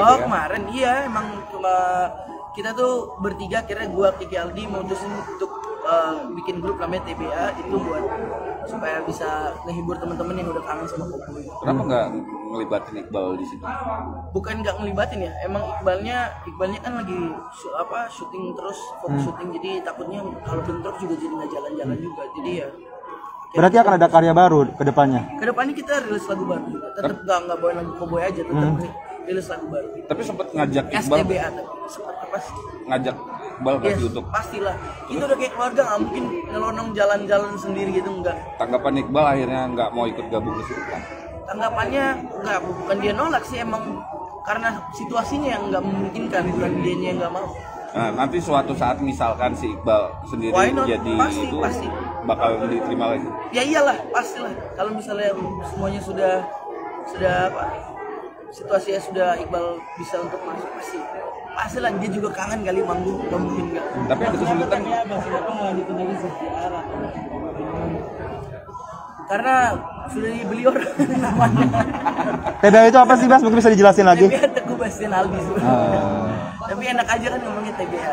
Oh TBA? kemarin iya emang cuma kita tuh bertiga kira gua Kiki Aldi mutusin untuk eh, bikin grup namanya TBA itu buat supaya bisa ngehibur teman-teman yang udah kangen sama Koboy. Kenapa nggak ngelibatin Iqbal di situ? Bukan nggak ngelibatin ya, emang Iqbalnya Iqbalnya kan lagi apa syuting terus fokus syuting jadi takutnya kalau bentrok juga jadi nggak jalan-jalan juga jadi ya Berarti akan ada karya baru ke depannya. ke depannya kita rilis lagu baru juga tetap nggak nggak bawain lagu Koboy aja tetap rilis lagu baru Tapi sempat ngajak Iqbal, STBA sempat apa sih? ngajak Iqbal Yes, kasih untuk pastilah. Itu udah kayak keluarga nggak mungkin ngelonong jalan-jalan sendiri gitu enggak. tanggapan Iqbal akhirnya nggak mau ikut gabung ke situ kan? Tanggapannya enggak bukan dia nolak sih emang karena situasinya yang nggak memungkinkan bukan dia yang nggak mau. Nah, nanti suatu saat misalkan si Iqbal sendiri jadi Pasti, itu pasti. bakal diterima lagi. Ya iyalah pastilah kalau misalnya semuanya sudah sudah apa situasinya sudah Iqbal bisa untuk masuk pasti pastilah dia juga kangen kali manggung nggak mungkin nggak Tapi ada kesulitan karena sudah dibeli orang namanya TBA itu apa sih Bas? Mungkin bisa dijelasin lagi. TBA Teguh Bastian Aldi. Ah. Tapi enak aja kan ngomongnya TBA.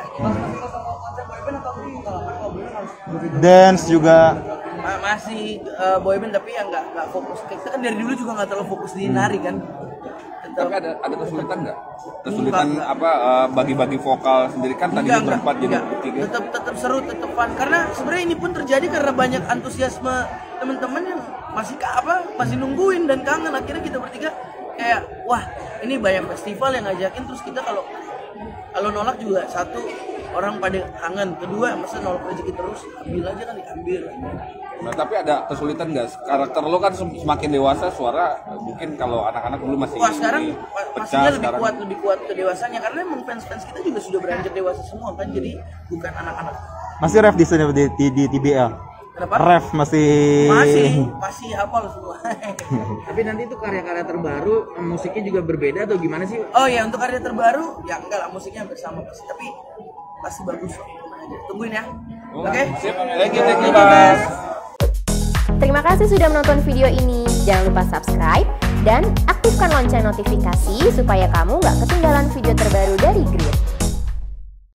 Dance juga. Ma- masih uh, boyband tapi ya nggak nggak fokus. Kita kan dari dulu juga nggak terlalu fokus di nari kan. Tapi ada ada kesulitan nggak? Kesulitan Enggak, apa eh, bagi-bagi vokal sendiri kan tadi enggak, berempat jadi tiga. Tetap tetap seru, tetap fun. Karena sebenarnya ini pun terjadi karena banyak antusiasme teman-teman yang masih apa masih nungguin dan kangen akhirnya kita bertiga kayak wah ini banyak festival yang ngajakin terus kita kalau kalau nolak juga satu orang pada kangen kedua masa nolak rezeki terus ambil aja kan diambil Nah, tapi ada kesulitan nggak? Karakter lo kan sem- semakin dewasa, suara mungkin kalau anak-anak dulu masih Wah sekarang pastinya lebih sekarang. kuat lebih kuat ke dewasanya karena emang fans fans kita juga sudah beranjak dewasa semua kan jadi bukan anak-anak Masih ref di sini di, di, di TBL. kenapa Ref masih. masih masih hafal semua Tapi nanti itu karya-karya terbaru musiknya juga berbeda atau gimana sih? oh ya untuk karya terbaru ya enggak lah musiknya hampir sama pasti tapi pasti bagus tungguin ya Oh, oke Sip, thank you, thank you. Terima kasih sudah menonton video ini. Jangan lupa subscribe dan aktifkan lonceng notifikasi supaya kamu nggak ketinggalan video terbaru dari Grid.